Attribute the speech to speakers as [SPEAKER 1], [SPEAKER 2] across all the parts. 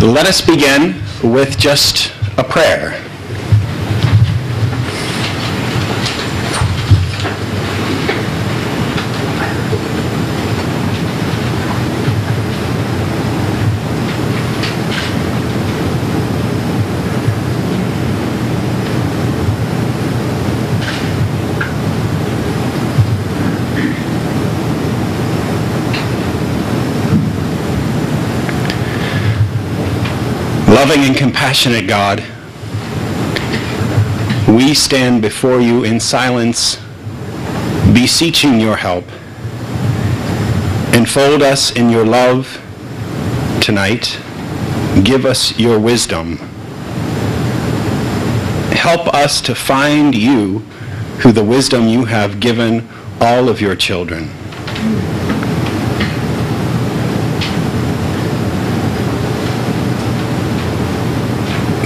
[SPEAKER 1] Let us begin with just a prayer. Loving and compassionate God, we stand before you in silence, beseeching your help. Enfold us in your love tonight. Give us your wisdom. Help us to find you through the wisdom you have given all of your children.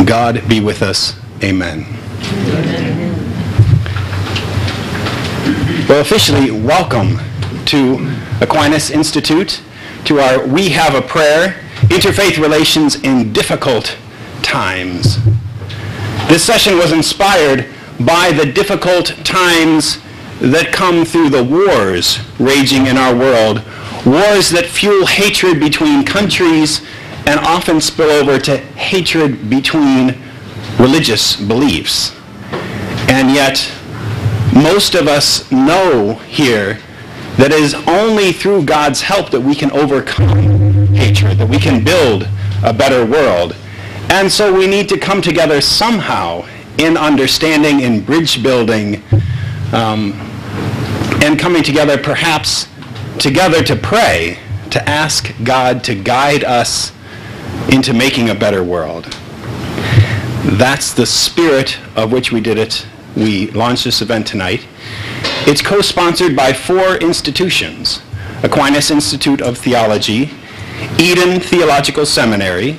[SPEAKER 1] God be with us. Amen. Well, officially, welcome to Aquinas Institute, to our We Have a Prayer, Interfaith Relations in Difficult Times. This session was inspired by the difficult times that come through the wars raging in our world, wars that fuel hatred between countries and often spill over to hatred between religious beliefs. And yet, most of us know here that it is only through God's help that we can overcome hatred, that we can build a better world. And so we need to come together somehow in understanding, in bridge building, um, and coming together perhaps together to pray, to ask God to guide us into making a better world. That's the spirit of which we did it. We launched this event tonight. It's co-sponsored by four institutions. Aquinas Institute of Theology, Eden Theological Seminary,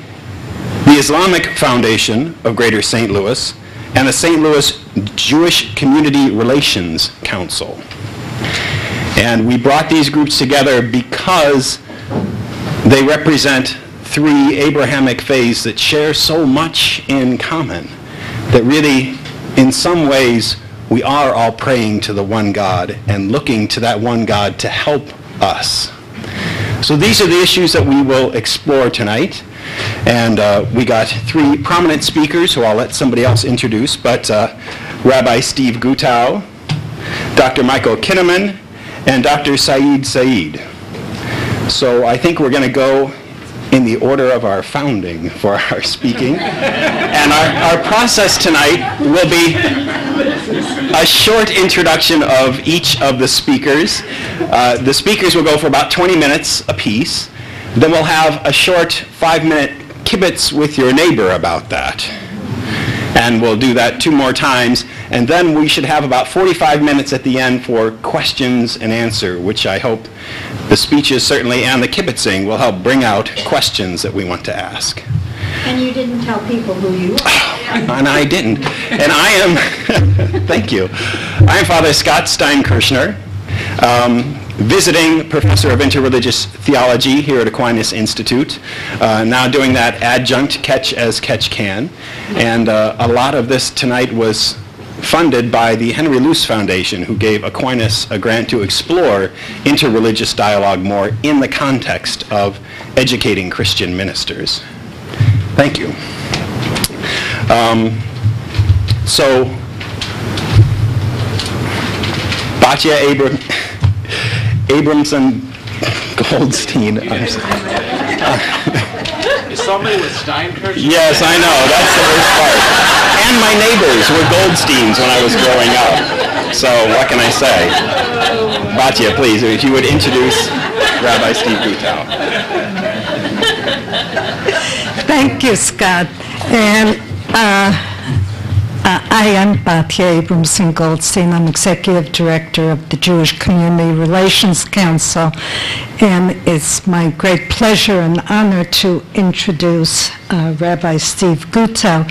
[SPEAKER 1] the Islamic Foundation of Greater St. Louis, and the St. Louis Jewish Community Relations Council. And we brought these groups together because they represent three Abrahamic faiths that share so much in common that really, in some ways, we are all praying to the one God and looking to that one God to help us. So these are the issues that we will explore tonight. And uh, we got three prominent speakers who I'll let somebody else introduce, but uh, Rabbi Steve Gutow, Dr. Michael Kinnamon, and Dr. Saeed Syeed. So I think we're going to go in the order of our founding for our speaking. and our, our process tonight will be a short introduction of each of the speakers. Uh, the speakers will go for about 20 minutes apiece. Then we'll have a short five-minute kibitz with your neighbor about that. And we'll do that two more times. And then we should have about 45 minutes at the end for questions and answer, which I hope the speeches certainly and the kibitzing will help bring out questions that we want to ask.
[SPEAKER 2] And you didn't tell people who you are.
[SPEAKER 1] and I didn't. And I am, thank you. I am Father Scott Steinkirchner, um, visiting professor of interreligious theology here at Aquinas Institute, uh, now doing that adjunct catch as catch can. And uh, a lot of this tonight was funded by the Henry Luce Foundation, who gave Aquinas a grant to explore interreligious dialogue more in the context of educating Christian ministers. Thank you. Um, so, Batya Abram, Abramson Goldstein.
[SPEAKER 3] Is somebody with Steinkirch?
[SPEAKER 1] Yes, I know. That's the worst part. And my neighbors were Goldsteins when I was growing up. So what can I say? Batya, please, if you would introduce Rabbi Steve Gutow.
[SPEAKER 4] Thank you, Scott. And uh, uh, I am Batya Abramson Goldstein. I'm Executive Director of the Jewish Community Relations Council. And it's my great pleasure and honor to introduce uh, Rabbi Steve Gutow.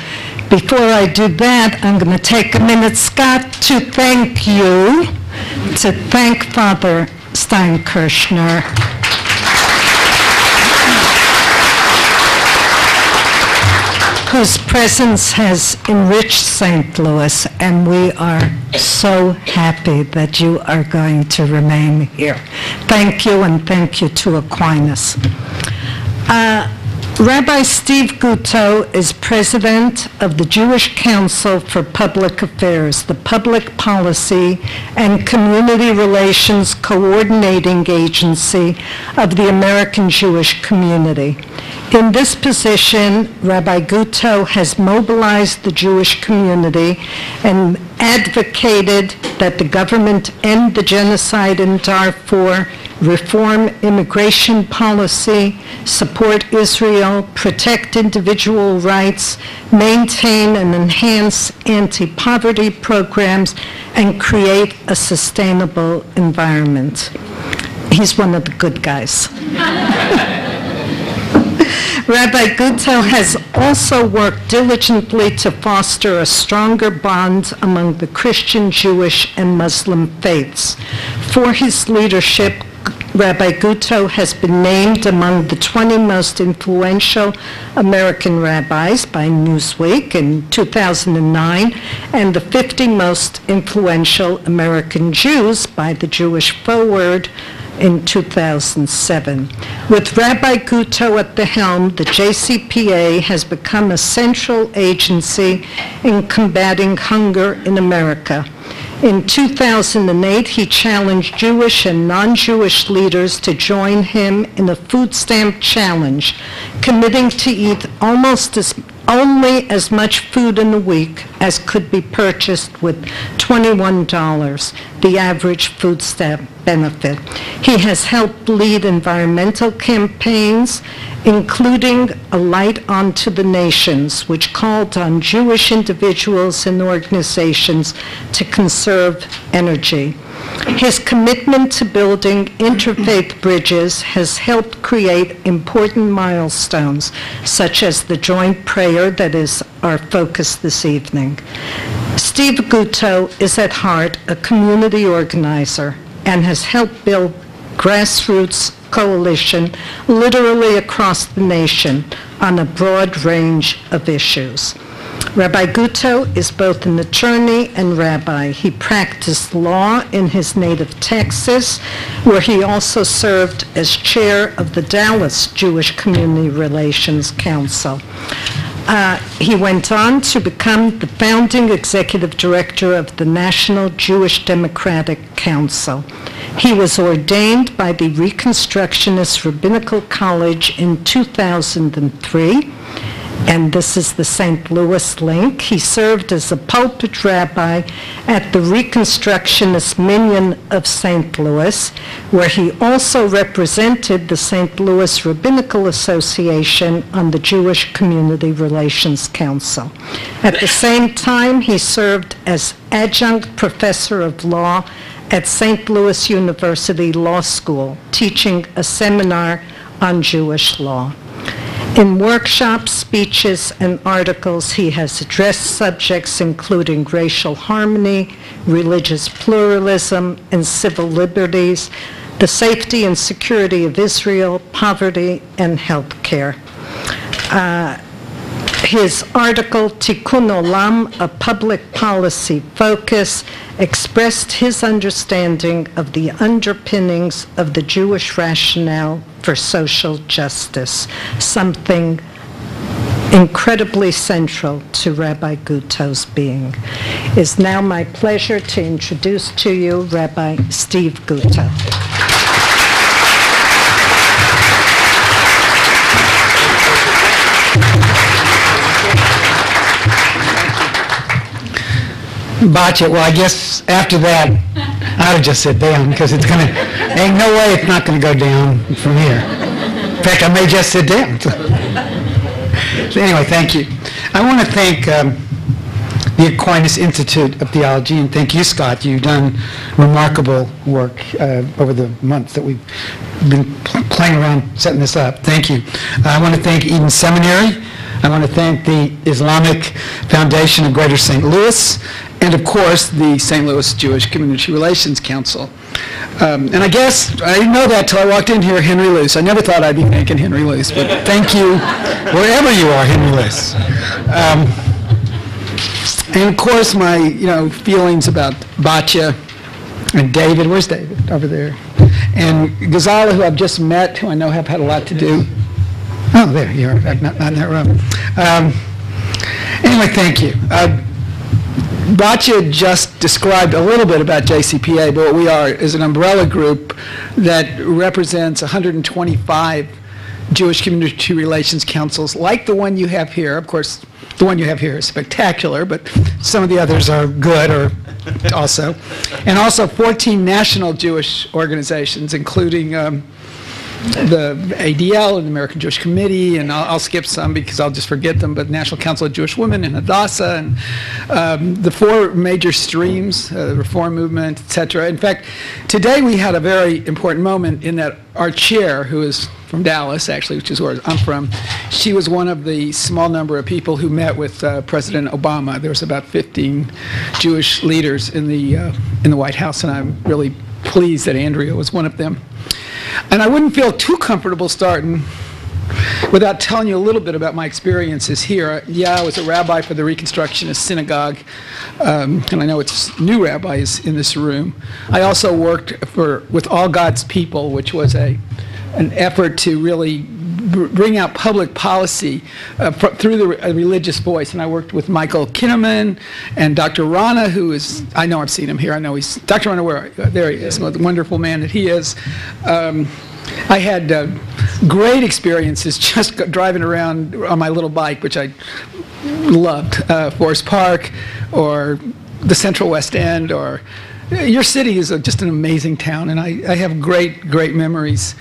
[SPEAKER 4] Before I do that, I'm going to take a minute, Scott, to thank you, to thank Father Steinkirchner whose presence has enriched St. Louis, and we are so happy that you are going to remain here. Thank you, and thank you to Aquinas. Uh, Rabbi Steve Gutow is president of the Jewish Council for Public Affairs, the public policy and community relations coordinating agency of the American Jewish community. In this position, Rabbi Gutow has mobilized the Jewish community and advocated that the government end the genocide in Darfur, reform immigration policy, support Israel, protect individual rights, maintain and enhance anti-poverty programs, and create a sustainable environment. He's one of the good guys. Rabbi Gutow has also worked diligently to foster a stronger bond among the Christian, Jewish, and Muslim faiths. For his leadership, Rabbi Gutow has been named among the 20 most influential American rabbis by Newsweek in 2009 and the 50 most influential American Jews by the Jewish Forward in 2007. With Rabbi Gutow at the helm, the JCPA has become a central agency in combating hunger in America. In 2008, he challenged Jewish and non-Jewish leaders to join him in a food stamp challenge, committing to eat almost as only as much food in a week as could be purchased with $21, the average food stamp benefit. He has helped lead environmental campaigns, including A Light Unto the Nations, which called on Jewish individuals and organizations to conserve energy. His commitment to building interfaith bridges has helped create important milestones, such as the joint prayer that is our focus this evening. Steve Gutow is at heart a community organizer and has helped build grassroots coalition literally across the nation on a broad range of issues. Rabbi Gutow is both an attorney and rabbi. He practiced law in his native Texas, where he also served as chair of the Dallas Jewish Community Relations Council. Uh, he went on to become the founding executive director of the National Jewish Democratic Council. He was ordained by the Reconstructionist Rabbinical College in 2003 and this is the St. Louis link. He served as a pulpit rabbi at the Reconstructionist Minyan of St. Louis, where he also represented the St. Louis Rabbinical Association on the Jewish Community Relations Council. At the same time, he served as adjunct professor of law at St. Louis University Law School, teaching a seminar on Jewish law. In workshops, speeches, and articles, he has addressed subjects including racial harmony, religious pluralism, and civil liberties, the safety and security of Israel, poverty, and health care. Uh, his article, Tikkun Olam, A Public Policy Focus, expressed his understanding of the underpinnings of the Jewish rationale for social justice, something incredibly central to Rabbi Gutow's being. It is now my pleasure to introduce to you Rabbi Steve Gutow.
[SPEAKER 5] Botch it. Well, I guess after that, I would just sit down because it's gonna, ain't no way it's not gonna go down from here. In fact, I may just sit down. So anyway, thank you. I want to thank um, the Aquinas Institute of Theology and thank you, Scott. You've done remarkable work uh, over the months that we've been pl- playing around setting this up. Thank you. I want to thank Eden Seminary. I want to thank the Islamic Foundation of Greater St. Louis, and of course, the St. Louis Jewish Community Relations Council.
[SPEAKER 6] Um, And I guess, I didn't know that till I walked in here, Henry Luce. I never thought I'd be thanking Henry Luce, but thank you wherever you are, Henry Luce. Um, And of course, my, you know, feelings about Batya and David, where's David? Over there. And Ghazala, who I've just met, who I know have had a lot to do. Oh, there you are, not not in that room. Um, Anyway, thank you. Uh, Batya just described a little bit about JCPA, but what we are is an umbrella group that represents 125 Jewish Community Relations Councils, like the one you have here. Of course, the one you have here is spectacular, but some of the others are good or also. And also 14 national Jewish organizations, including um, the ADL and the American Jewish Committee, and I'll, I'll skip some because I'll just forget them, but National Council of Jewish Women and Hadassah, and um, the four major streams, uh, the Reform Movement, et cetera. In fact, today we had a very important moment in that our chair, who is from Dallas, actually, which is where I'm from, she was one of the small number of people who met with uh, President Obama. There was about 15 Jewish leaders in the, uh, in the White House, and I'm really pleased that Andrea was one of them. And I wouldn't feel too comfortable starting without telling you a little bit about my experiences here. Yeah, I was a rabbi for the Reconstructionist Synagogue, um, and I know it's new rabbis in this room. I also worked for with All God's People, which was a an effort to really bring out public policy uh, through the uh, religious voice. And I worked with Michael Kinnamon and Dr. Rana, who is, I know I've seen him here. I know he's, Dr. Rana, where you? There he is, a wonderful man that he is. Um, I had uh, great experiences just driving around on my little bike, which I loved, uh, Forest Park or the Central West End or your city is a, just an amazing town, and I, I have great, great memories.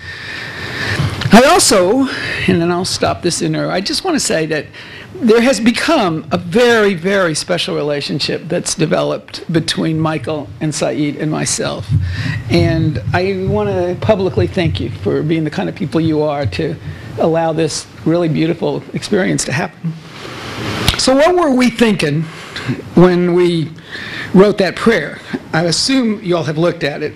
[SPEAKER 6] I also, and then I'll stop this in there, I just want to say that there has become a very, very special relationship that's developed between Michael and Saeed and myself. And I want to publicly thank you for being the kind of people you are to allow this really beautiful experience to happen. So, what were we thinking when we wrote that prayer? I assume you all have looked at it.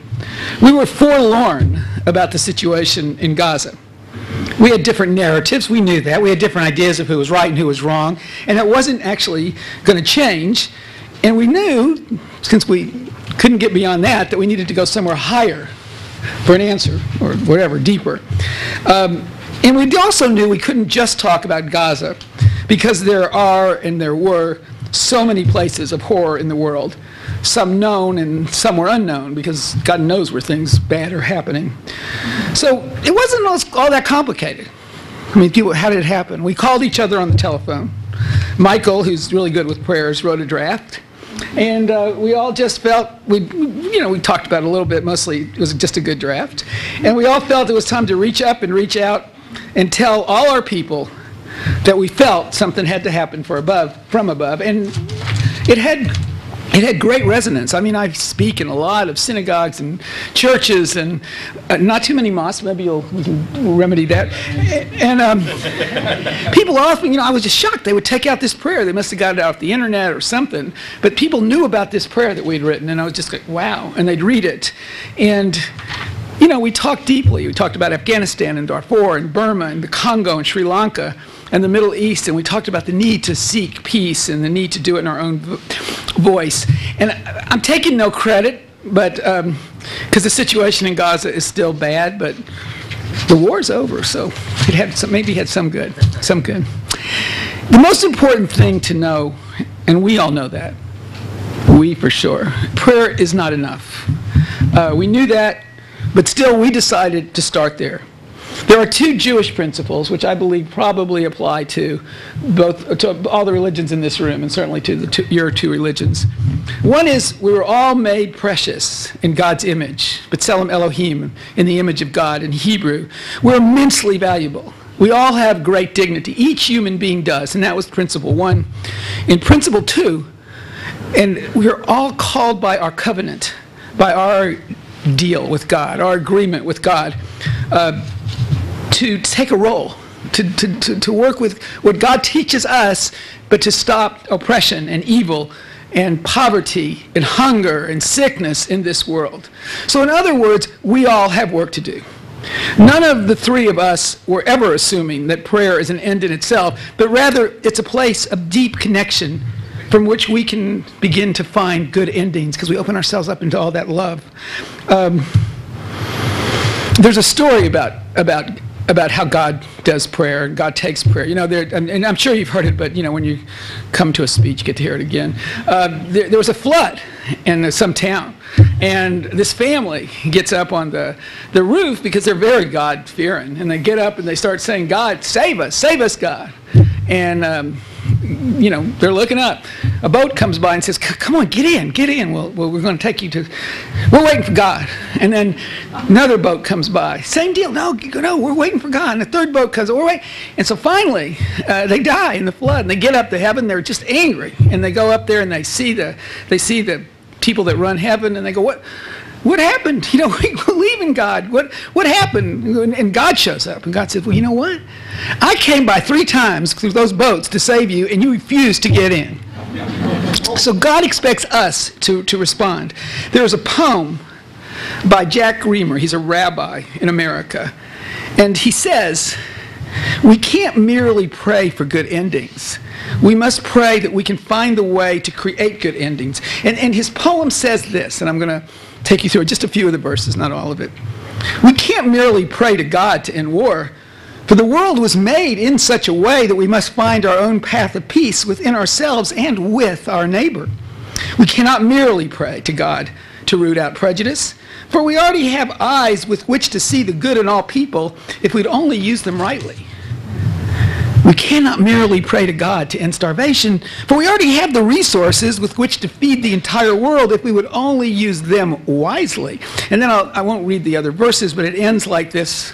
[SPEAKER 6] We were forlorn about the situation in Gaza. We had different narratives. We knew that. We had different ideas of who was right and who was wrong. And it wasn't actually going to change. And we knew, since we couldn't get beyond that, that we needed to go somewhere higher for an answer or whatever, deeper. Um, and we also knew we couldn't just talk about Gaza because there are and there were so many places of horror in the world, some known and some were unknown because God knows where things bad are happening. So it wasn't all, that complicated. I mean, people, how did it happen? We called each other on the telephone. Michael, who's really good with prayers, wrote a draft. And uh, we all just felt, we, you know, we talked about it a little bit, mostly it was just a good draft. And we all felt it was time to reach up and reach out and tell all our people that we felt something had to happen for above, from above. And it had it had great resonance. I mean, I speak in a lot of synagogues and churches, and uh, not too many mosques. Maybe you'll we can remedy that. And um, people often, you know, I was just shocked. They would take out this prayer. They must have got it off the internet or something. But people knew about this prayer that we'd written, and I was just like, wow. And they'd read it, and you know, we talked deeply. We talked about Afghanistan and Darfur and Burma and the Congo and Sri Lanka and the Middle East, and we talked about the need to seek peace and the need to do it in our own voice. And I'm taking no credit, but because the situation in Gaza is still bad, but the war's over, so it had some, maybe had some good, some good. The most important thing to know, and we all know that, we for sure, prayer is not enough. Uh, we knew that, but still we decided to start there. There are two Jewish principles which I believe probably apply to both to all the religions in this room and certainly to the two, your two religions. One is we were all made precious in God's image, but B'Tselem Elohim, in the image of God in Hebrew. We're immensely valuable. We all have great dignity. Each human being does, and that was principle one. In principle two, and we're all called by our covenant, by our deal with God, our agreement with God, uh, to take a role, to, to, to, to work with what God teaches us, but to stop oppression and evil and poverty and hunger and sickness in this world. So, in other words, we all have work to do. None of the three of us were ever assuming that prayer is an end in itself, but rather it's a place of deep connection from which we can begin to find good endings because we open ourselves up into all that love. Um, there's a story about, about about how God does prayer and God takes prayer. You know, there, and, and, I'm sure you've heard it, but you know, when you come to a speech, you get to hear it again. Uh, there, there, was a flood in some town, and this family gets up on the, the roof because they're very God fearing, and they get up and they start saying, "God, save us, save us, God!" And um, you know, they're looking up. A boat comes by and says, "Come on, get in, get in. Well, well we're going to take you to. We're waiting for God." And then another boat comes by. Same deal. No, no, we're waiting for God. And the third boat comes. We're waiting. And so finally, uh, they die in the flood. And they get up to heaven. They're just angry. And they go up there and they see the they see the people that run heaven. And they go, "What?" What happened? You know, we believe in God. What, what happened? And God shows up. And God says, well, you know what? I came by three times through those boats to save you, and you refused to get in. So God expects us to, to respond. There's a poem by Jack Riemer. He's a rabbi in America. And he says, we can't merely pray for good endings. We must pray that we can find the way to create good endings. And, and his poem says this, and I'm going to take you through just a few of the verses, not all of it. We can't merely pray to God to end war, for the world was made in such a way that we must find our own path of peace within ourselves and with our neighbor. We cannot merely pray to God to root out prejudice, for we already have eyes with which to see the good in all people if we'd only use them rightly. We cannot merely pray to God to end starvation, for we already have the resources with which to feed the entire world if we would only use them wisely. And then I'll, I will not read the other verses, but it ends like this.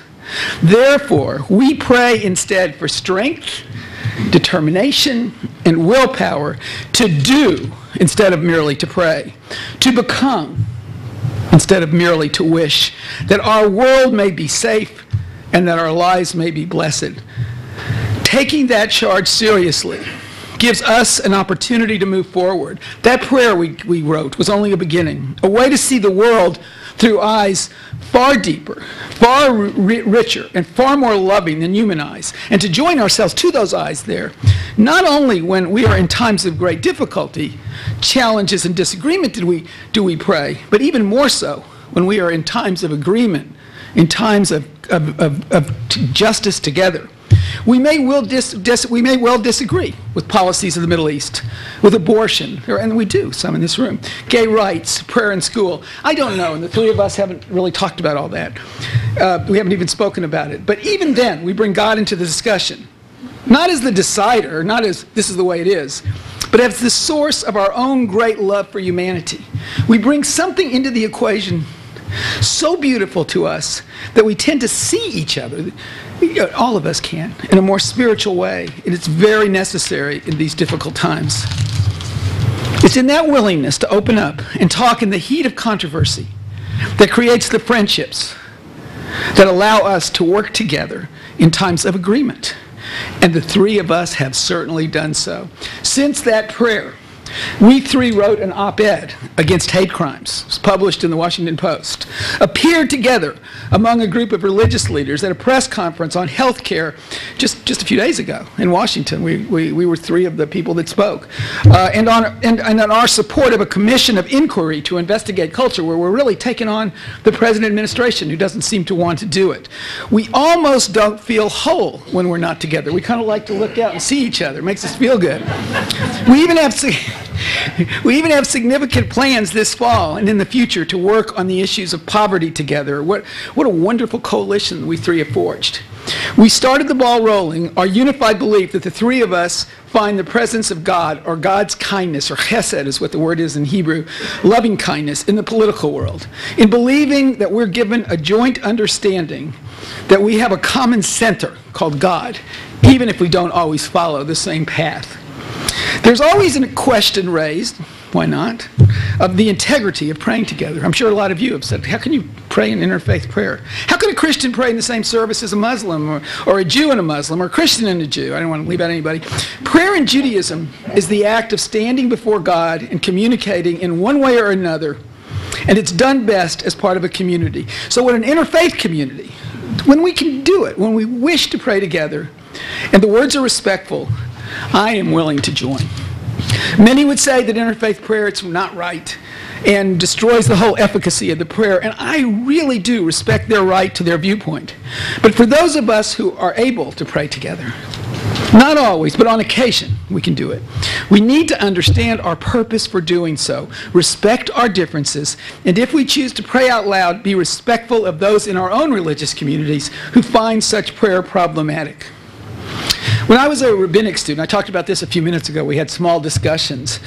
[SPEAKER 6] Therefore, we pray instead for strength, determination, and willpower to do instead of merely to pray, to become instead of merely to wish, that our world may be safe and that our lives may be blessed taking that charge seriously gives us an opportunity to move forward. That prayer we, we wrote was only a beginning, a way to see the world through eyes far deeper, far richer, and far more loving than human eyes, and to join ourselves to those eyes there, not only when we are in times of great difficulty, challenges, and disagreement do we, do we pray, but even more so when we are in times of agreement, in times of, of, of, of justice together. We may, well dis, dis, we may well disagree with policies of the Middle East, with abortion, and we do, some in this room, gay rights, prayer in school. I don't know, and the three of us haven't really talked about all that. Uh, we haven't even spoken about it. But even then, we bring God into the discussion, not as the decider, not as this is the way it is, but as the source of our own great love for humanity. We bring something into the equation so beautiful to us that we tend to see each other all of us can, in a more spiritual way. And it's very necessary in these difficult times. It's in that willingness to open up and talk in the heat of controversy that creates the friendships that allow us to work together in times of agreement. And the three of us have certainly done so. Since that prayer, we three wrote an op-ed against hate crimes. It was published in the Washington Post. Appeared together among a group of religious leaders at a press conference on health care just, just a few days ago in Washington. We, we, we were three of the people that spoke. Uh, and, on, and, and on our support of a commission of inquiry to investigate culture where we're really taking on the present administration who doesn't seem to want to do it. We almost don't feel whole when we're not together. We kind of like to look out and see each other. It makes us feel good. We even have we even have significant plans this fall and in the future to work on the issues of poverty together. What, what a wonderful coalition we three have forged. We started the ball rolling, our unified belief that the three of us find the presence of God or God's kindness, or chesed is what the word is in Hebrew, loving kindness in the political world. In believing that we're given a joint understanding that we have a common center called God, even if we don't always follow the same path. There's always a question raised, why not, of the integrity of praying together. I'm sure a lot of you have said, how can you pray in interfaith prayer. How can a Christian pray in the same service as a Muslim or, or a Jew and a Muslim or a Christian and a Jew? I don't want to leave out anybody. Prayer in Judaism is the act of standing before God and communicating in one way or another, and it's done best as part of a community. So, when an interfaith community, when we can do it, when we wish to pray together, and the words are respectful, I am willing to join. Many would say that interfaith prayer is not right and destroys the whole efficacy of the prayer, and I really do respect their right to their viewpoint. But for those of us who are able to pray together, not always, but on occasion, we can do it. We need to understand our purpose for doing so, respect our differences, and if we choose to pray out loud, be respectful of those in our own religious communities who find such prayer problematic. When I was a rabbinic student, I talked about this a few minutes ago. We had small discussions,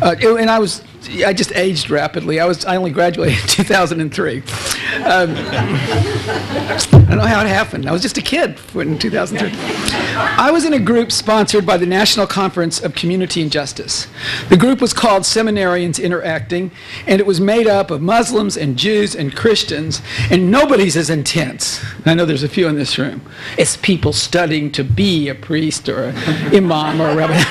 [SPEAKER 6] uh, and I was I just aged rapidly. I was I only graduated in 2003. Um, I don't know how it happened. I was just a kid in 2003. I was in a group sponsored by the National Conference of Community and Justice. The group was called Seminarians Interacting, and it was made up of Muslims and Jews and Christians, and nobody's as intense. I know there's a few in this room. It's people studying to be a priest or an imam or a rabbi.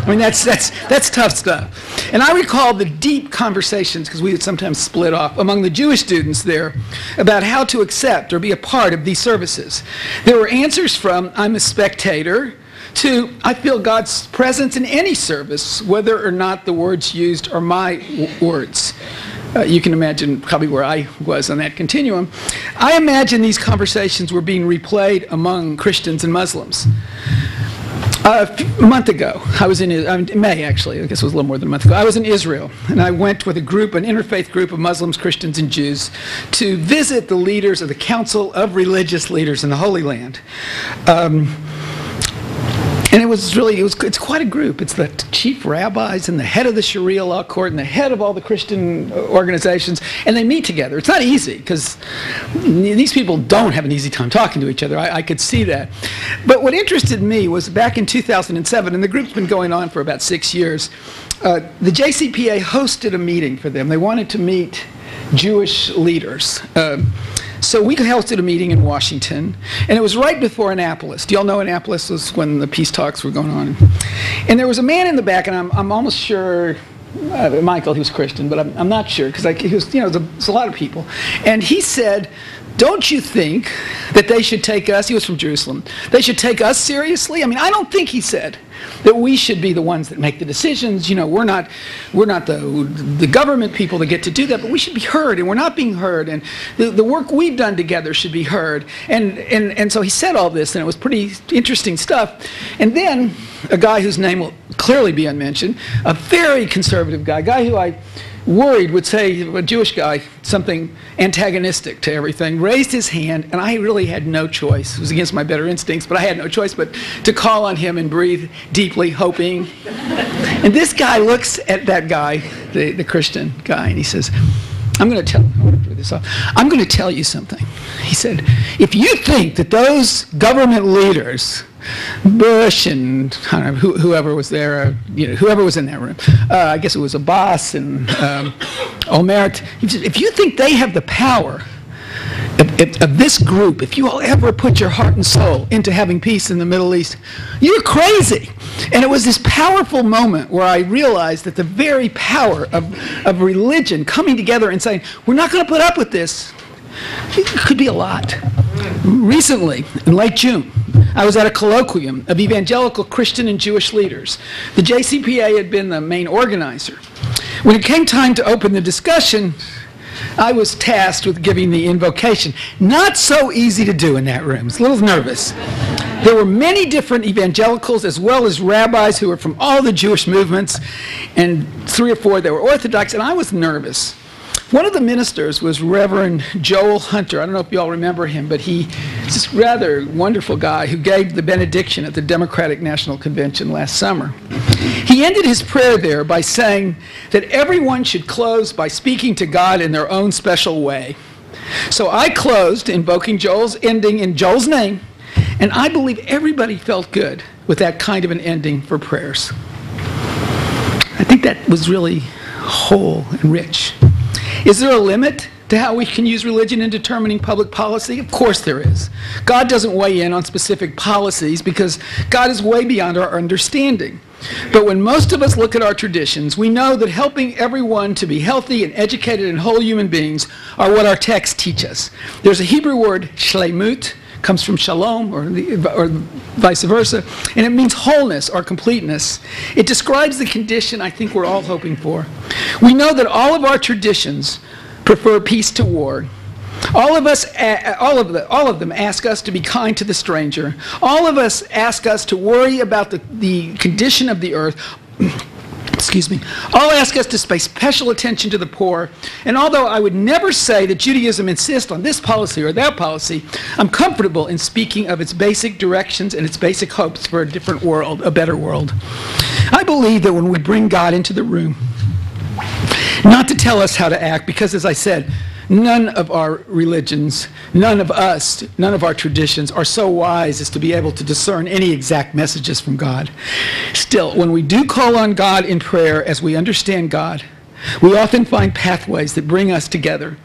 [SPEAKER 6] I mean, that's, that's, that's tough stuff. And I recall the deep conversations, because we would sometimes split off, among the Jewish students there about how to accept or be a part of these services. There were answers from, I'm a spectator, to, I feel God's presence in any service, whether or not the words used are my words. Uh, you can imagine probably where I was on that continuum. I imagine these conversations were being replayed among Christians and Muslims. Uh, a month ago, I was in, uh, May actually, I guess it was a little more than a month ago, I was in Israel, and I went with a group, an interfaith group of Muslims, Christians, and Jews, to visit the leaders of the Council of Religious Leaders in the Holy Land. Um, and it was really, it was, it's quite a group. It's the chief rabbis and the head of the Sharia law court and the head of all the Christian organizations, and they meet together. It's not easy because these people don't have an easy time talking to each other. I, I could see that. But what interested me was back in 2007, and the group's been going on for about six years, uh, the JCPA hosted a meeting for them. They wanted to meet Jewish leaders. Um, so we hosted a meeting in Washington, and it was right before Annapolis. Do y'all know Annapolis was when the peace talks were going on? And there was a man in the back, and I'm, I'm almost sure, uh, Michael, he was Christian, but I'm, I'm not sure, because he was, you know, there's a, a lot of people. And he said, don't you think that they should take us, he was from Jerusalem, they should take us seriously? I mean, I don't think he said that we should be the ones that make the decisions. You know, we're not, we're not the, the government people that get to do that, but we should be heard, and we're not being heard, and the, the work we've done together should be heard. And, and, and so he said all this, and it was pretty interesting stuff. And then a guy whose name will clearly be unmentioned, a very conservative guy, a guy who I worried would say, a Jewish guy, something antagonistic to everything, raised his hand, and I really had no choice. It was against my better instincts, but I had no choice but to call on him and breathe deeply, hoping. And this guy looks at that guy, the, the Christian guy, and he says, I'm going to tell. I'm going to this. I'm going to tell you something. He said, if you think that those government leaders, Bush and know, who, whoever was there, uh, you know, whoever was in that room, uh, I guess it was Abbas and um. He said, if you think they have the power of, of, of this group, if you all ever put your heart and soul into having peace in the Middle East, you're crazy. And it was this powerful moment where I realized that the very power of, of religion coming together and saying, we're not going to put up with this, it could be a lot. Recently, in late June, I was at a colloquium of evangelical Christian and Jewish leaders. The JCPA had been the main organizer. When it came time to open the discussion, I was tasked with giving the invocation. Not so easy to do in that room. I was a little nervous. There were many different evangelicals as well as rabbis who were from all the Jewish movements, and three or four that were Orthodox, and I was nervous. One of the ministers was Reverend Joel Hunter. I don't know if you all remember him, but he's is this rather wonderful guy who gave the benediction at the Democratic National Convention last summer. He ended his prayer there by saying that everyone should close by speaking to God in their own special way. So I closed, invoking Joel's ending in Joel's name, and I believe everybody felt good with that kind of an ending for prayers. I think that was really whole and rich. Is there a limit to how we can use religion in determining public policy? Of course there is. God doesn't weigh in on specific policies because God is way beyond our understanding. But when most of us look at our traditions, we know that helping everyone to be healthy and educated and whole human beings are what our texts teach us. There's a Hebrew word, shlemut, comes from shalom or, the, or vice versa, and it means wholeness or completeness. It describes the condition I think we're all hoping for. We know that all of our traditions prefer peace to war. All of us, all of, the, all of them ask us to be kind to the stranger. All of us ask us to worry about the, the condition of the earth. Excuse me, all ask us to pay special attention to the poor. And although I would never say that Judaism insists on this policy or that policy, I'm comfortable in speaking of its basic directions and its basic hopes for a different world, a better world. I believe that when we bring God into the room, not to tell us how to act, because as I said, None of our religions, none of us, none of our traditions are so wise as to be able to discern any exact messages from God. Still, when we do call on God in prayer as we understand God, we often find pathways that bring us together.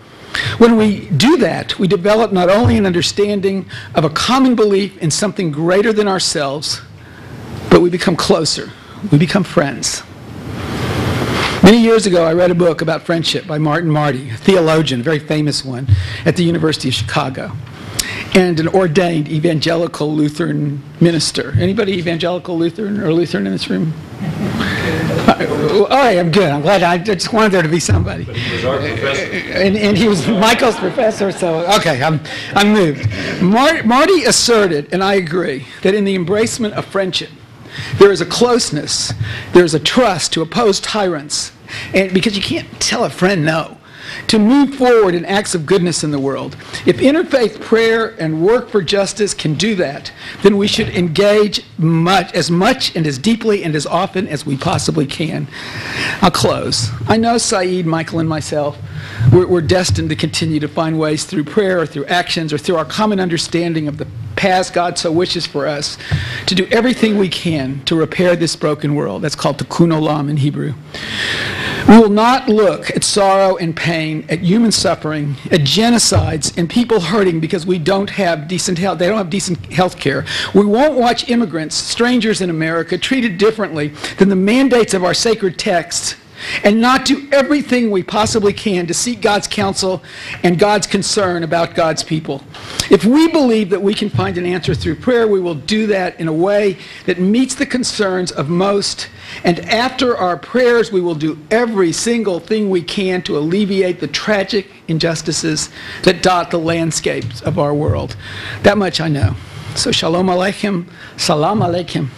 [SPEAKER 6] When we do that, we develop not only an understanding of a common belief in something greater than ourselves, but we become closer. We become friends. Many years ago, I read a book about friendship by Martin Marty, a theologian, a very famous one, at the University of Chicago, and an ordained evangelical Lutheran minister. Anybody evangelical Lutheran or Lutheran in this room? I am good. I'm glad. I just wanted there to be somebody.
[SPEAKER 3] But he was our professor.
[SPEAKER 6] And, and he was Michael's professor, so okay, I'm, I'm moved. Mar- Marty asserted, and I agree, that in the embracement of friendship, there is a closeness, there is a trust to oppose tyrants, and because you can't tell a friend no. To move forward in acts of goodness in the world. If interfaith prayer and work for justice can do that, then we should engage much, as much and as deeply and as often as we possibly can. I'll close. I know Saeed, Michael, and myself, we're, we're destined to continue to find ways through prayer or through actions or through our common understanding of the paths God so wishes for us to do everything we can to repair this broken world. That's called tikkun olam in Hebrew. We will not look at sorrow and pain, at human suffering, at genocides, and people hurting because we don't have decent health. They don't have decent health care. We won't watch immigrants, strangers in America, treated differently than the mandates of our sacred texts and not do everything we possibly can to seek God's counsel and God's concern about God's people. If we believe that we can find an answer through prayer, we will do that in a way that meets the concerns of most. And after our prayers, we will do every single thing we can to alleviate the tragic injustices that dot the landscapes of our world. That much I know. So shalom aleichem, salam aleichem,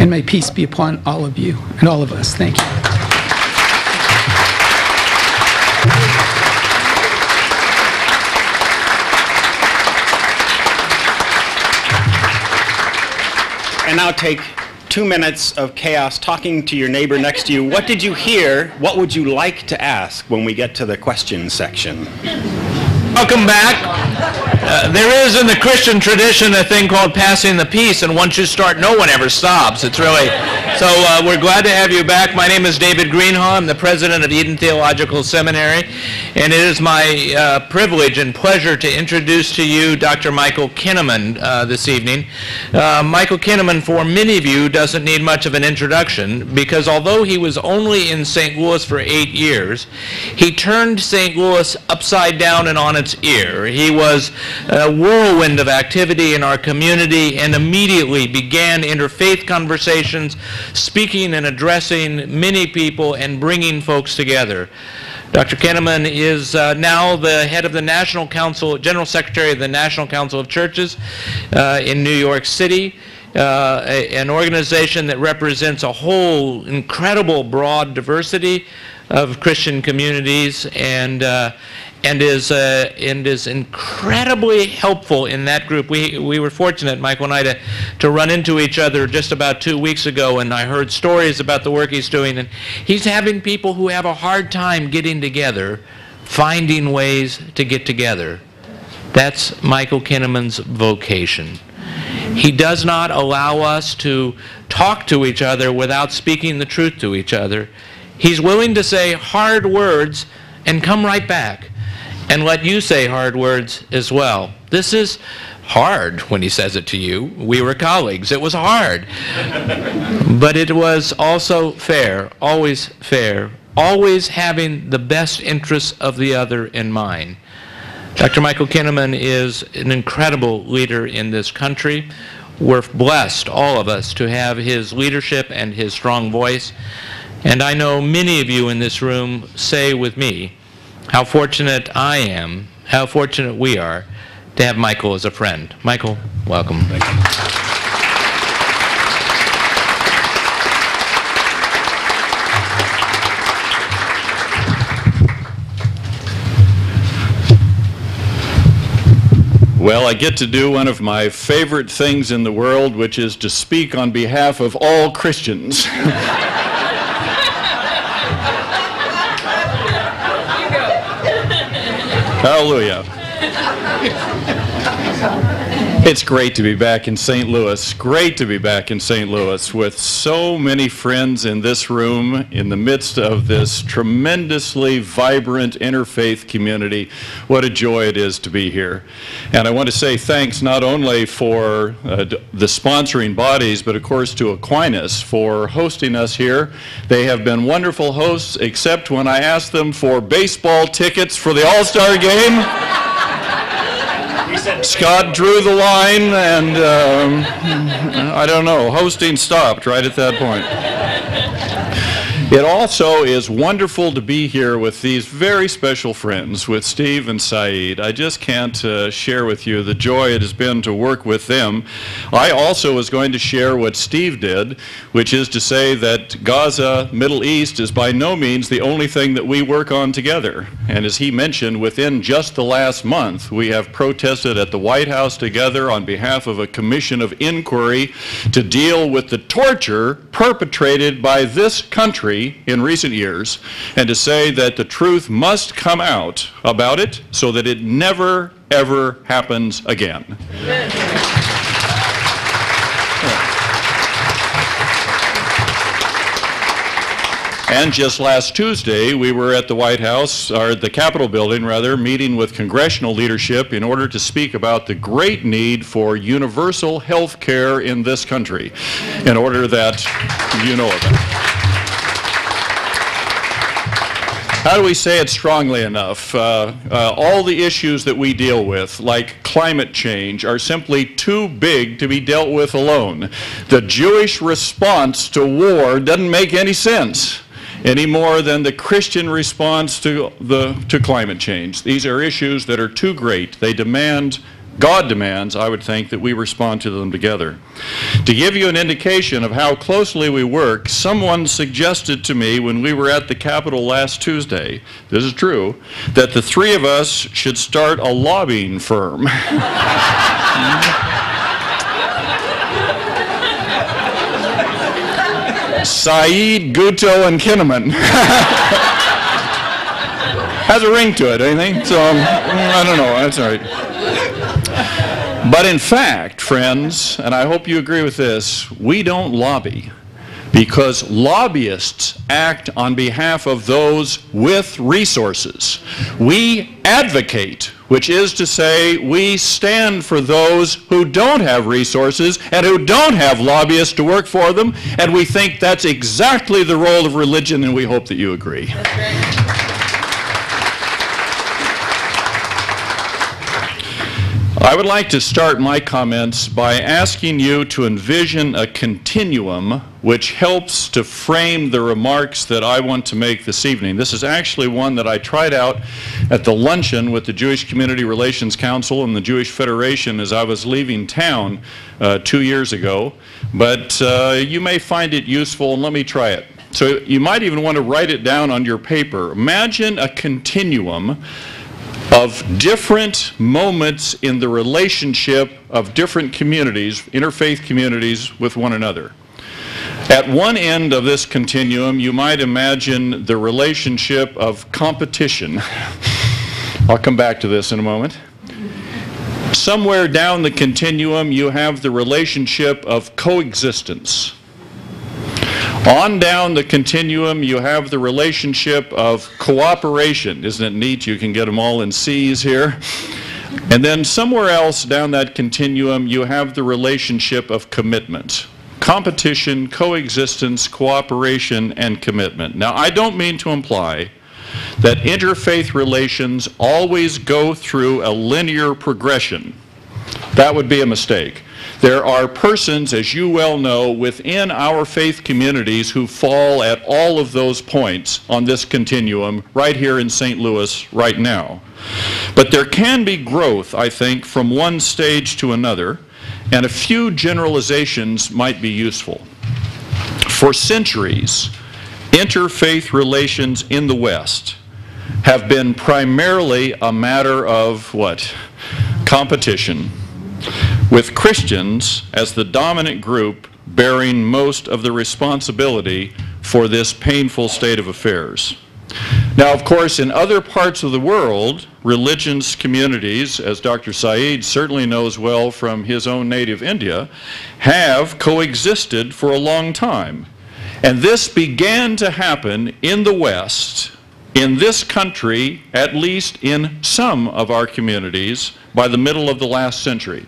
[SPEAKER 6] and may peace be upon all of you and all of us. Thank you.
[SPEAKER 1] Now take two minutes of chaos talking to your neighbor next to you. What did you hear? What would you like to ask when we get to the question section?
[SPEAKER 3] Welcome back. Uh, there is in the Christian tradition a thing called passing the peace, and once you start, no one ever stops. It's really so. Uh, we're glad to have you back. My name is David Greenhaw. I'm the president of Eden Theological Seminary, and it is my uh, privilege and pleasure to introduce to you Dr. Michael Kinnamon uh, this evening. Uh, Michael Kinnamon, for many of you, doesn't need much of an introduction because although he was only in St. Louis for eight years, he turned St. Louis upside down and on its ear. He was a whirlwind of activity in our community and immediately began interfaith conversations, speaking and addressing many people and bringing folks together. Dr. Kinnamon is uh, now the head of the National Council, General Secretary of the National Council of Churches uh, in New York City. Uh, a, an organization that represents a whole incredible broad diversity of Christian communities and uh, and is uh, and is incredibly helpful in that group. We we were fortunate, Michael and I, to to run into each other just about two weeks ago, and I heard stories about the work he's doing, and he's having people who have a hard time getting together, finding ways to get together. That's Michael Kinnamon's vocation. He does not allow us to talk to each other without speaking the truth to each other. He's willing to say hard words and come right back. And let you say hard words as well. This is hard when he says it to you. We were colleagues. It was hard. but it was also fair, always fair, always having the best interests of the other in mind. Dr. Michael Kinnamon is an incredible leader in this country. We're blessed, all of us, to have his leadership and his strong voice. And I know many of you in this room say with me how fortunate I am, how fortunate we are to have Michael as a friend. Michael, welcome.
[SPEAKER 7] Well, I get to do one of my favorite things in the world, which is to speak on behalf of all Christians. Hallelujah. It's great to be back in St. Louis. Great to be back in St. Louis with so many friends in this room in the midst of this tremendously vibrant interfaith community. What a joy it is to be here. And I want to say thanks not only for uh, the sponsoring bodies, but of course to Aquinas for hosting us here. They have been wonderful hosts, except when I asked them for baseball tickets for the All Star game. Scott drew the line, and um, I don't know, hosting stopped right at that point. It also is wonderful to be here with these very special friends, with Steve and Syeed. I just can't uh, share with you the joy it has been to work with them. I also was going to share what Steve did, which is to say that Gaza, Middle East, is by no means the only thing that we work on together. And as he mentioned, within just the last month, we have protested at the White House together on behalf of a commission of inquiry to deal with the torture perpetrated by this country in recent years and to say that the truth must come out about it so that it never, ever happens again. And just last Tuesday, we were at the White House, or the Capitol building rather, meeting with congressional leadership in order to speak about the great need for universal health care in this country, in order that you know of How do we say it strongly enough? Uh, uh, all the issues that we deal with, like climate change, are simply too big to be dealt with alone. The Jewish response to war doesn't make any sense any more than the Christian response to, the, to climate change. These are issues that are too great. They demand God demands, I would think, that we respond to them together. To give you an indication of how closely we work, someone suggested to me when we were at the Capitol last Tuesday, this is true, that the three of us should start a lobbying firm. Syeed, Gutow, and Kinnamon. Has a ring to it, anything? So, mm, I don't know, that's all right. But in fact, friends, and I hope you agree with this, we don't lobby because lobbyists act on behalf of those with resources. We advocate, which is to say, we stand for those who don't have resources and who don't have lobbyists to work for them, and we think that's exactly the role of religion, and we hope that you agree. I would like to start my comments by asking you to envision a continuum which helps to frame the remarks that I want to make this evening. This is actually one that I tried out at the luncheon with the Jewish Community Relations Council and the Jewish Federation as I was leaving town uh, two years ago, but uh, you may find it useful, and let me try it. So you might even want to write it down on your paper. Imagine a continuum of different moments in the relationship of different communities, interfaith communities, with one another. At one end of this continuum, you might imagine the relationship of competition. I'll come back to this in a moment. Somewhere down the continuum, you have the relationship of coexistence. On down the continuum, you have the relationship of cooperation. Isn't it neat? You can get them all in C's here. And then somewhere else down that continuum, you have the relationship of commitment. Competition, coexistence, cooperation, and commitment. Now, I don't mean to imply that interfaith relations always go through a linear progression. That would be a mistake. There are persons, as you well know, within our faith communities who fall at all of those points on this continuum right here in St. Louis right now. But there can be growth, I think, from one stage to another, and a few generalizations might be useful. For centuries, interfaith relations in the West have been primarily a matter of what? Competition, with Christians as the dominant group bearing most of the responsibility for this painful state of affairs. Now, of course, in other parts of the world, religions communities, as Dr. Syeed certainly knows well from his own native India, have coexisted for a long time. And this began to happen in the West, in this country, at least in some of our communities, by the middle of the last century.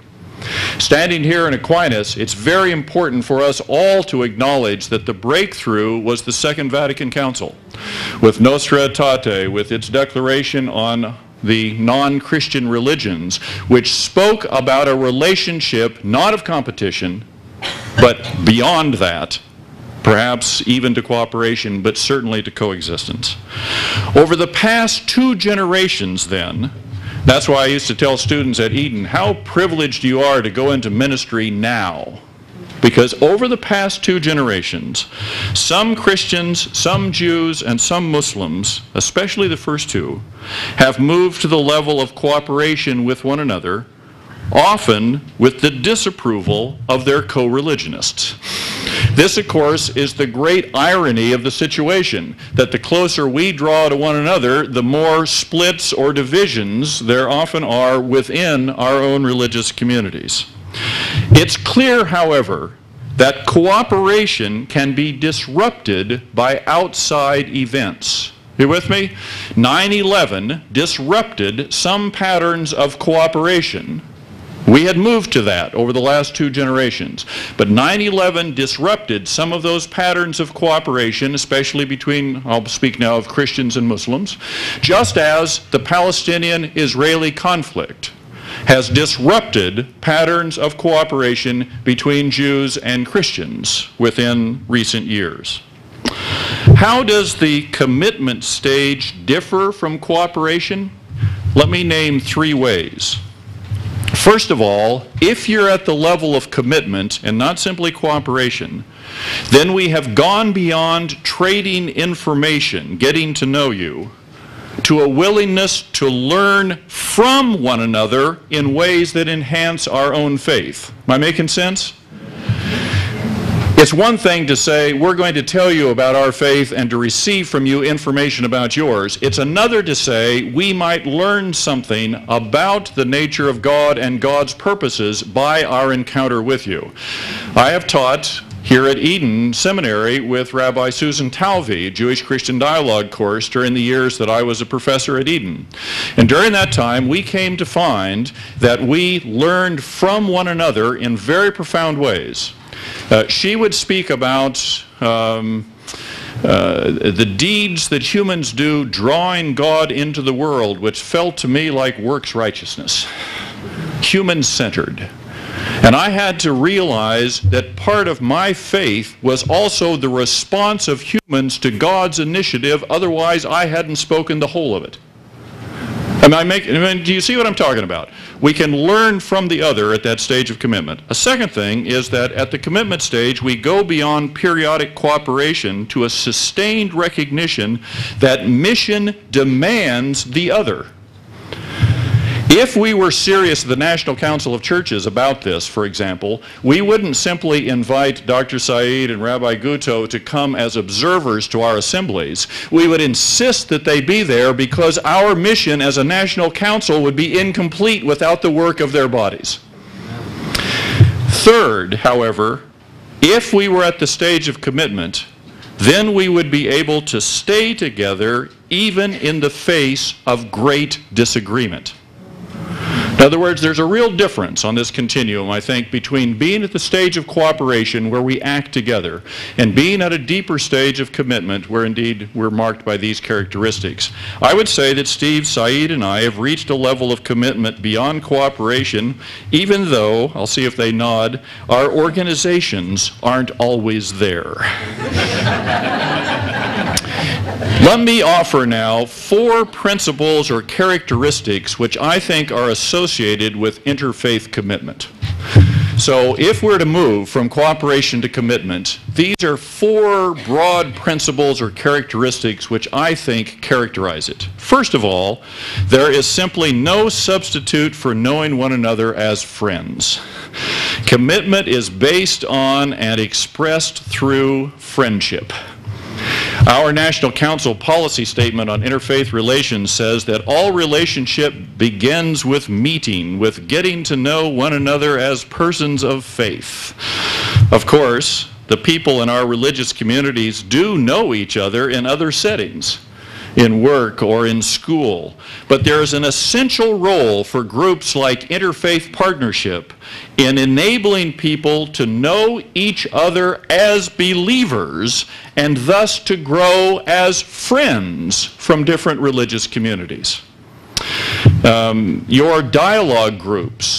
[SPEAKER 7] Standing here in Aquinas, it's very important for us all to acknowledge that the breakthrough was the Second Vatican Council with Nostra Aetate, with its declaration on the non-Christian religions, which spoke about a relationship not of competition, but beyond that, perhaps even to cooperation, but certainly to coexistence. Over the past two generations, then, that's why I used to tell students at Eden how privileged you are to go into ministry now. Because over the past two generations, some Christians, some Jews, and some Muslims, especially the first two, have moved to the level of cooperation with one another, often with the disapproval of their co-religionists. This, of course, is the great irony of the situation, that the closer we draw to one another, the more splits or divisions there often are within our own religious communities. It's clear, however, that cooperation can be disrupted by outside events. You with me? 9-11 disrupted some patterns of cooperation we had moved to that over the last two generations. But 9-11 disrupted some of those patterns of cooperation, especially between, I'll speak now of Christians and Muslims, just as the Palestinian-Israeli conflict has disrupted patterns of cooperation between Jews and Christians within recent years. How does the commitment stage differ from cooperation? Let me name three ways. First of all, if you're at the level of commitment and not simply cooperation, then we have gone beyond trading information, getting to know you, to a willingness to learn from one another in ways that enhance our own faith. Am I making sense? It's one thing to say, we're going to tell you about our faith and to receive from you information about yours. It's another to say, we might learn something about the nature of God and God's purposes by our encounter with you. I have taught here at Eden Seminary with Rabbi Susan Talve, Jewish Christian Dialogue course during the years that I was a professor at Eden. And during that time, we came to find that we learned from one another in very profound ways. Uh, she would speak about um, uh, the deeds that humans do drawing God into the world, which felt to me like works righteousness, human-centered. And I had to realize that part of my faith was also the response of humans to God's initiative, otherwise I hadn't spoken the whole of it. Am I making, do you see what I'm talking about? We can learn from the other at that stage of commitment. A second thing is that at the commitment stage, we go beyond periodic cooperation to a sustained recognition that mission demands the other. If we were serious the National Council of Churches about this, for example, we wouldn't simply invite Dr. Syeed and Rabbi Gutow to come as observers to our assemblies. We would insist that they be there because our mission as a national council would be incomplete without the work of their bodies. Third, however, if we were at the stage of commitment, then we would be able to stay together even in the face of great disagreement. In other words, there's a real difference on this continuum, I think, between being at the stage of cooperation where we act together and being at a deeper stage of commitment where indeed we're marked by these characteristics. I would say that Steve, Syeed, and I have reached a level of commitment beyond cooperation, even though, I'll see if they nod, our organizations aren't always there. Let me offer now four principles or characteristics which I think are associated with interfaith commitment. So if we're to move from cooperation to commitment, these are four broad principles or characteristics which I think characterize it. First of all, there is simply no substitute for knowing one another as friends. Commitment is based on and expressed through friendship. Our National Council policy statement on interfaith relations says that all relationship begins with meeting, with getting to know one another as persons of faith. Of course, the people in our religious communities do know each other in other settings in work or in school. But there is an essential role for groups like Interfaith Partnership in enabling people to know each other as believers and thus to grow as friends from different religious communities. Um, your dialogue groups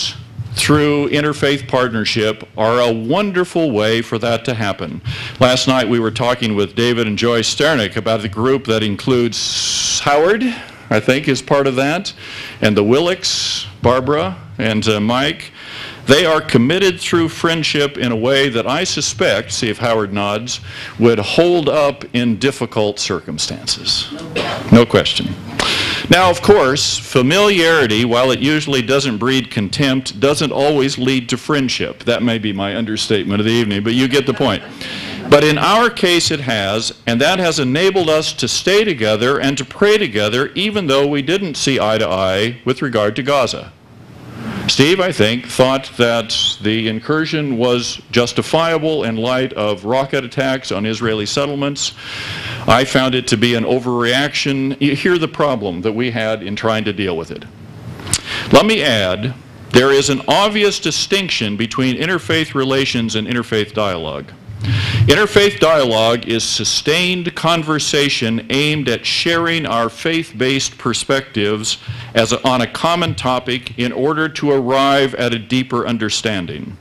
[SPEAKER 7] through interfaith partnership are a wonderful way for that to happen. Last night we were talking with David and Joyce Sternick about the group that includes Howard, I think is part of that, and the Willicks, Barbara, and uh, Mike. They are committed through friendship in a way that I suspect, see if Howard nods, would hold up in difficult circumstances. No question. Now, of course, familiarity, while it usually doesn't breed contempt, doesn't always lead to friendship. That may be my understatement of the evening, but you get the point. But in our case, it has, and that has enabled us to stay together and to pray together, even though we didn't see eye to eye with regard to Gaza. Steve, I think, thought that the incursion was justifiable in light of rocket attacks on Israeli settlements. I found it to be an overreaction. You hear the problem that we had in trying to deal with it. Let me add, there is an obvious distinction between interfaith relations and interfaith dialogue. Interfaith dialogue is sustained conversation aimed at sharing our faith-based perspectives as a, on a common topic in order to arrive at a deeper understanding.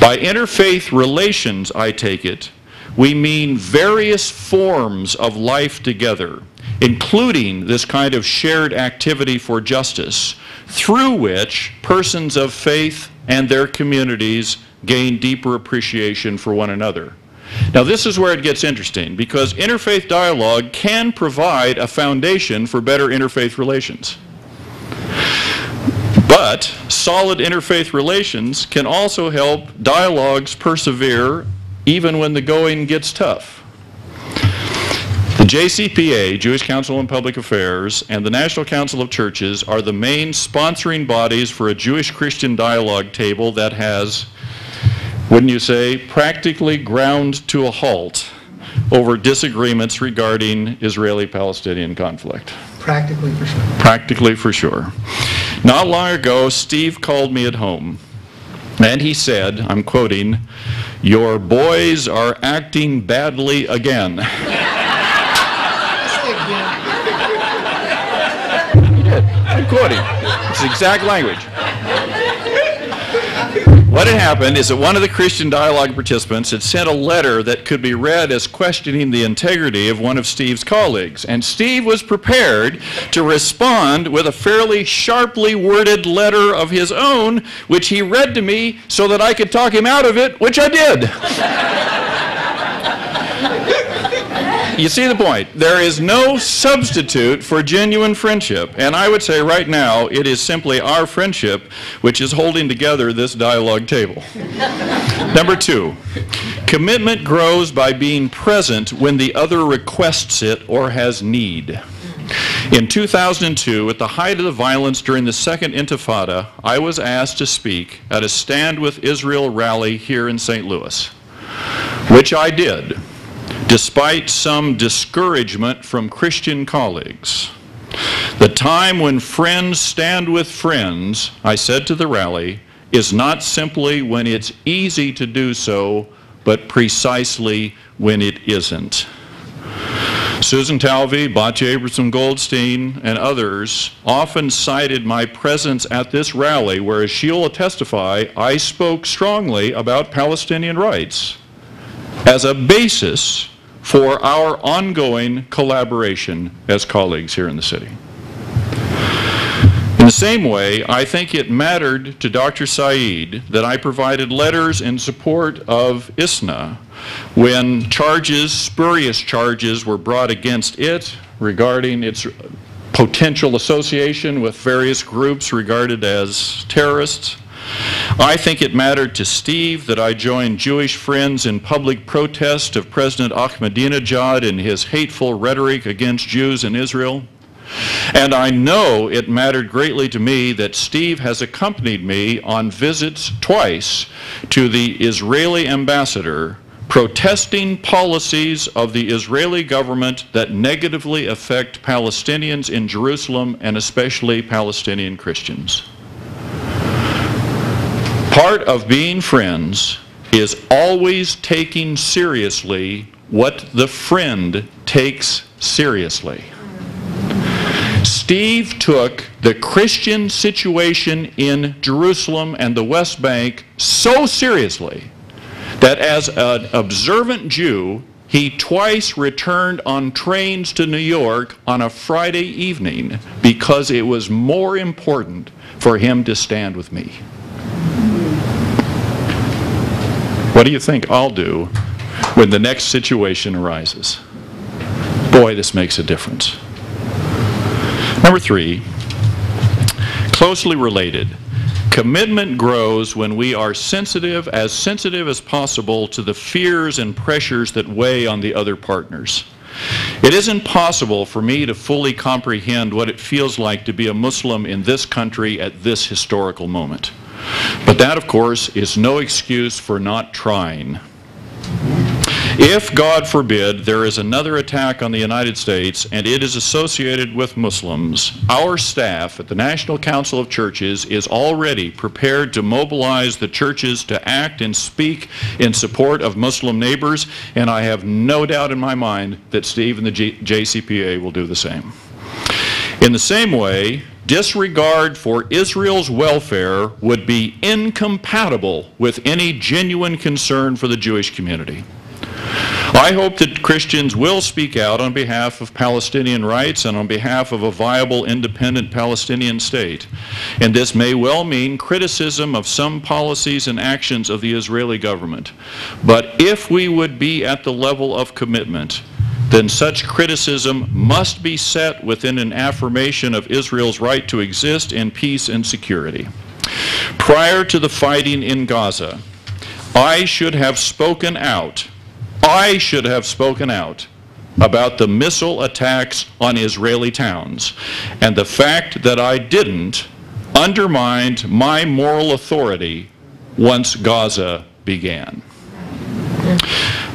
[SPEAKER 7] By interfaith relations, I take it, we mean various forms of life together, including this kind of shared activity for justice, through which persons of faith and their communities gain deeper appreciation for one another. Now, this is where it gets interesting because interfaith dialogue can provide a foundation for better interfaith relations. But solid interfaith relations can also help dialogues persevere even when the going gets tough. The JCPA, Jewish Council on Public Affairs, and the National Council of Churches are the main sponsoring bodies for a Jewish-Christian dialogue table that has wouldn't you say, practically ground to a halt over disagreements regarding Israeli-Palestinian conflict.
[SPEAKER 5] Practically for sure.
[SPEAKER 7] Practically for sure. Not long ago, Steve called me at home, and he said, I'm quoting, your boys are acting badly again. I'm quoting. It's exact language. What had happened is that one of the Christian dialogue participants had sent a letter that could be read as questioning the integrity of one of Steve's colleagues. And Steve was prepared to respond with a fairly sharply worded letter of his own, which he read to me so that I could talk him out of it, which I did. you see the point. There is no substitute for genuine friendship. And I would say right now, it is simply our friendship which is holding together this dialogue table. Number two, commitment grows by being present when the other requests it or has need. In 2002, at the height of the violence during the Second Intifada, I was asked to speak at a Stand with Israel rally here in St. Louis, which I did despite some discouragement from Christian colleagues. The time when friends stand with friends, I said to the rally, is not simply when it's easy to do so, but precisely when it isn't. Susan Talve, Batya Abramson Goldstein, and others often cited my presence at this rally, where, as she'll testify, I spoke strongly about Palestinian rights as a basis for our ongoing collaboration as colleagues here in the city. In the same way, I think it mattered to Dr. Syeed that I provided letters in support of ISNA when charges, spurious charges, were brought against it regarding its potential association with various groups regarded as terrorists. I think it mattered to Steve that I joined Jewish friends in public protest of President Ahmadinejad and his hateful rhetoric against Jews in Israel. And I know it mattered greatly to me that Steve has accompanied me on visits twice to the Israeli ambassador protesting policies of the Israeli government that negatively affect Palestinians in Jerusalem and especially Palestinian Christians. Part of being friends is always taking seriously what the friend takes seriously. Steve took the Christian situation in Jerusalem and the West Bank so seriously that as an observant Jew, he twice returned on trains to New York on a Friday evening because it was more important for him to stand with me. What do you think I'll do when the next situation arises? Boy, this makes a difference. Number three, closely related. Commitment grows when we are sensitive, as sensitive as possible, to the fears and pressures that weigh on the other partners. It isn't possible for me to fully comprehend what it feels like to be a Muslim in this country at this historical moment. But that, of course, is no excuse for not trying. If, God forbid, there is another attack on the United States and it is associated with Muslims, our staff at the National Council of Churches is already prepared to mobilize the churches to act and speak in support of Muslim neighbors, and I have no doubt in my mind that Steve and the G JCPA will do the same. In the same way, disregard for Israel's welfare would be incompatible with any genuine concern for the Jewish community. I hope that Christians will speak out on behalf of Palestinian rights and on behalf of a viable independent Palestinian state. And this may well mean criticism of some policies and actions of the Israeli government. But if we would be at the level of commitment, then such criticism must be set within an affirmation of Israel's right to exist in peace and security. Prior to the fighting in Gaza, I should have spoken out I should have spoken out about the missile attacks on Israeli towns. And the fact that I didn't undermined my moral authority once Gaza began.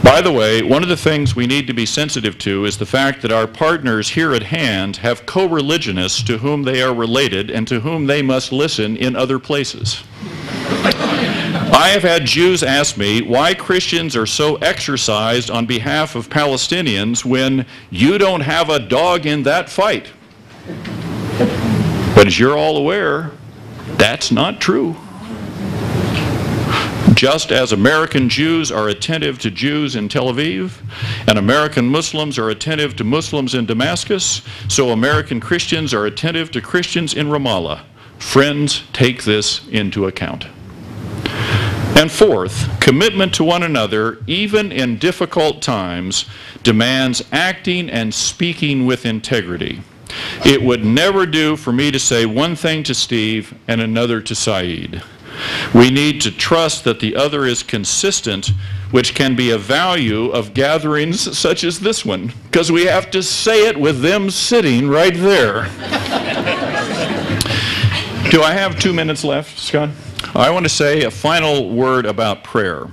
[SPEAKER 7] By the way, one of the things we need to be sensitive to is the fact that our partners here at hand have co-religionists to whom they are related and to whom they must listen in other places. I have had Jews ask me why Christians are so exercised on behalf of Palestinians when you don't have a dog in that fight. But as you're all aware, that's not true. Just as American Jews are attentive to Jews in Tel Aviv, and American Muslims are attentive to Muslims in Damascus, so American Christians are attentive to Christians in Ramallah. Friends, take this into account. And fourth, commitment to one another, even in difficult times, demands acting and speaking with integrity. It would never do for me to say one thing to Steve and another to Syeed. We need to trust that the other is consistent, which can be a value of gatherings such as this one, because we have to say it with them sitting right there. do I have two minutes left, Scott? I want to say a final word about prayer.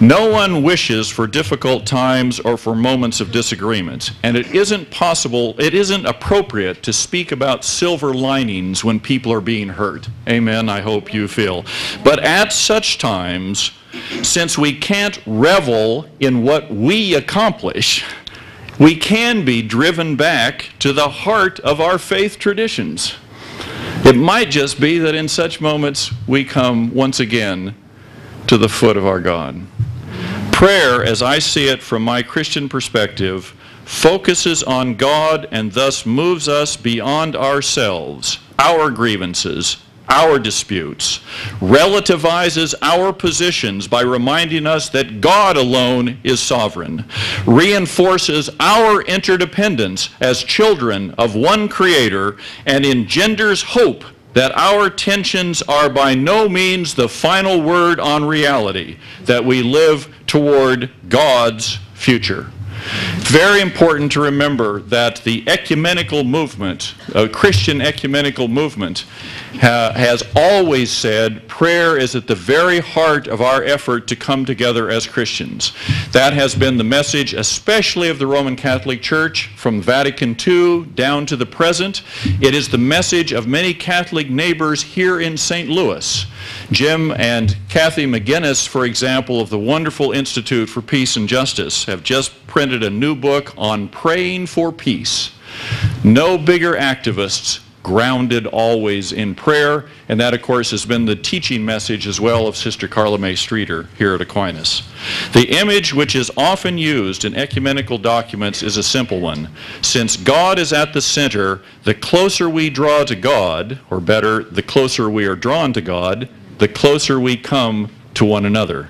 [SPEAKER 7] No one wishes for difficult times or for moments of disagreement, and it isn't possible, it isn't appropriate to speak about silver linings when people are being hurt. Amen, I hope you feel. But at such times, since we can't revel in what we accomplish, we can be driven back to the heart of our faith traditions. It might just be that in such moments we come once again to the foot of our God. Prayer, as I see it from my Christian perspective, focuses on God and thus moves us beyond ourselves, our grievances, our disputes, relativizes our positions by reminding us that God alone is sovereign, reinforces our interdependence as children of one Creator, and engenders hope that our tensions are by no means the final word on reality, that we live toward God's future. Very important to remember that the ecumenical movement, a Christian ecumenical movement, ha has always said prayer is at the very heart of our effort to come together as Christians. That has been the message, especially of the Roman Catholic Church, from Vatican II down to the present. It is the message of many Catholic neighbors here in St. Louis. Jim and Kathy McGinnis, for example, of the wonderful Institute for Peace and Justice, have just printed a new book on praying for peace. No bigger activists grounded always in prayer, and that, of course, has been the teaching message as well of Sister Carla Mae Streeter here at Aquinas. The image which is often used in ecumenical documents is a simple one. Since God is at the center, the closer we draw to God, or better, the closer we are drawn to God, the closer we come to one another.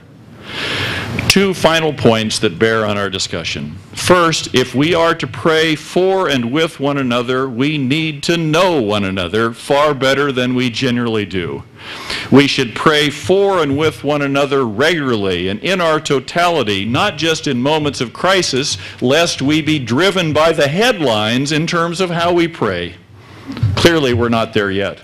[SPEAKER 7] Two final points that bear on our discussion. First, if we are to pray for and with one another, we need to know one another far better than we generally do. We should pray for and with one another regularly and in our totality, not just in moments of crisis, lest we be driven by the headlines in terms of how we pray. Clearly, we're not there yet.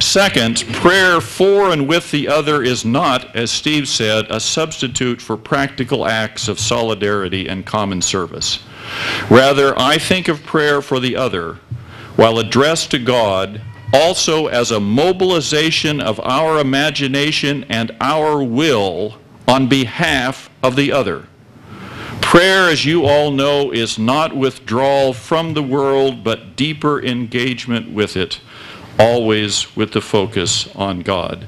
[SPEAKER 7] Second, prayer for and with the other is not, as Steve said, a substitute for practical acts of solidarity and common service. Rather, I think of prayer for the other, while addressed to God, also as a mobilization of our imagination and our will on behalf of the other. Prayer, as you all know, is not withdrawal from the world, but deeper engagement with it always with the focus on God.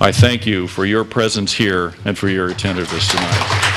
[SPEAKER 7] I thank you for your presence here and for your attentiveness tonight.